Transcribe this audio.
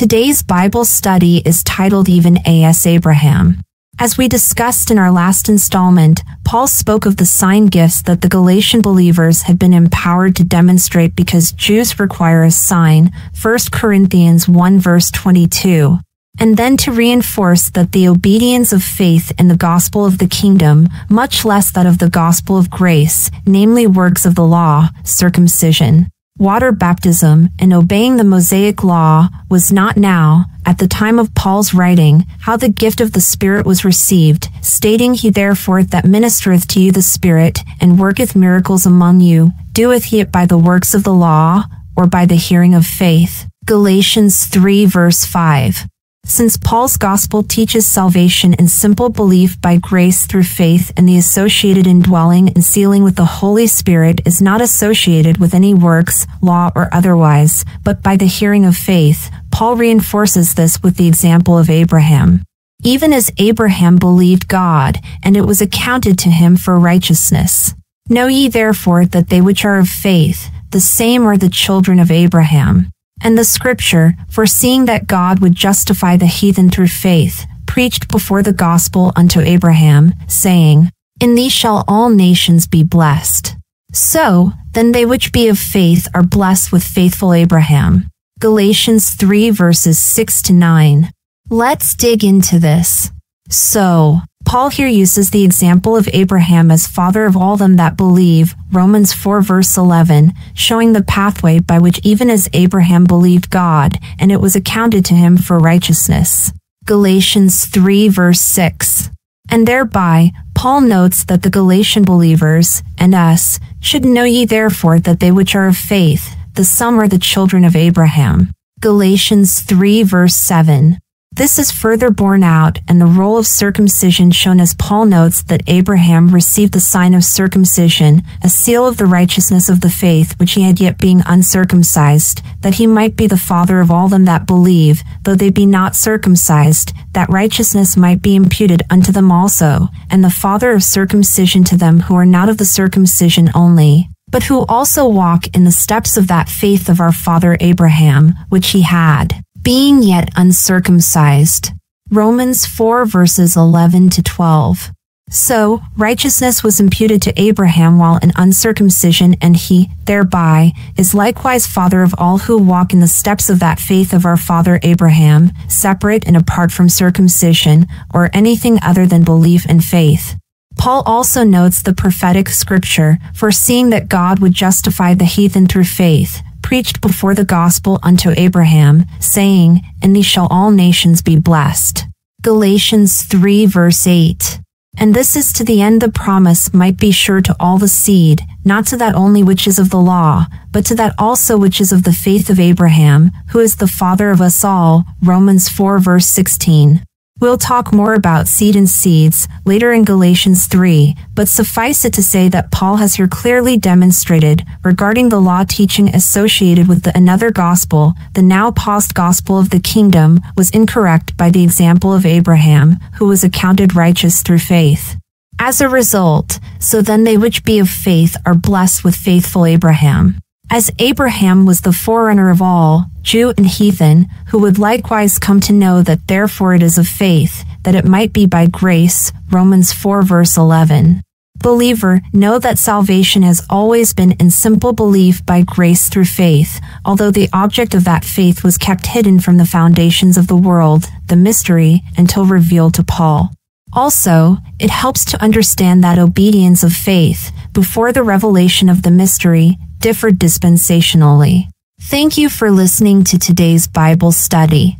Today's Bible study is titled Even as Abraham. As we discussed in our last installment, Paul spoke of the sign gifts that the Galatian believers had been empowered to demonstrate because Jews require a sign, 1 Corinthians 1 verse 22 and then to reinforce that the obedience of faith in the gospel of the kingdom, much less that of the gospel of grace, namely works of the law, circumcision, water baptism, and obeying the Mosaic law, was not now, at the time of Paul's writing, how the gift of the Spirit was received, stating he therefore that ministereth to you the Spirit, and worketh miracles among you, doeth he it by the works of the law, or by the hearing of faith. Galatians 3 verse 5. Since Paul's gospel teaches salvation in simple belief by grace through faith and the associated indwelling and sealing with the Holy Spirit is not associated with any works, law, or otherwise, but by the hearing of faith, Paul reinforces this with the example of Abraham. Even as Abraham believed God, and it was accounted to him for righteousness. Know ye therefore that they which are of faith, the same are the children of Abraham. And the scripture, foreseeing that God would justify the heathen through faith, preached before the gospel unto Abraham, saying, In thee shall all nations be blessed. So, then they which be of faith are blessed with faithful Abraham. Galatians 3 verses 6 to 9. Let's dig into this. So, Paul here uses the example of Abraham as father of all them that believe, Romans 4 verse 11, showing the pathway by which even as Abraham believed God, and it was accounted to him for righteousness. Galatians 3 verse 6. And thereby, Paul notes that the Galatian believers, and us, should know ye therefore that they which are of faith, the some are the children of Abraham. Galatians 3 verse 7. This is further borne out in the role of circumcision shown as Paul notes that Abraham received the sign of circumcision, a seal of the righteousness of the faith which he had yet being uncircumcised, that he might be the father of all them that believe, though they be not circumcised, that righteousness might be imputed unto them also, and the father of circumcision to them who are not of the circumcision only, but who also walk in the steps of that faith of our father Abraham, which he had being yet uncircumcised. Romans 4 verses 11 to 12. So, righteousness was imputed to Abraham while in uncircumcision, and he, thereby, is likewise father of all who walk in the steps of that faith of our father Abraham, separate and apart from circumcision, or anything other than belief and faith. Paul also notes the prophetic scripture, foreseeing that God would justify the heathen through faith, preached before the gospel unto Abraham, saying, In thee shall all nations be blessed. Galatians 3 verse 8. And this is to the end the promise might be sure to all the seed, not to that only which is of the law, but to that also which is of the faith of Abraham, who is the father of us all. Romans 4 verse 16. We'll talk more about seed and seeds later in Galatians 3, but suffice it to say that Paul has here clearly demonstrated regarding the law teaching associated with the another gospel, the now paused gospel of the kingdom was incorrect by the example of Abraham, who was accounted righteous through faith. As a result, so then they which be of faith are blessed with faithful Abraham. As Abraham was the forerunner of all, Jew and heathen, who would likewise come to know that therefore it is of faith, that it might be by grace, Romans 4 verse 11. Believer, know that salvation has always been in simple belief by grace through faith, although the object of that faith was kept hidden from the foundations of the world, the mystery, until revealed to Paul. Also, it helps to understand that obedience of faith, before the revelation of the mystery, differed dispensationally. Thank you for listening to today's Bible study.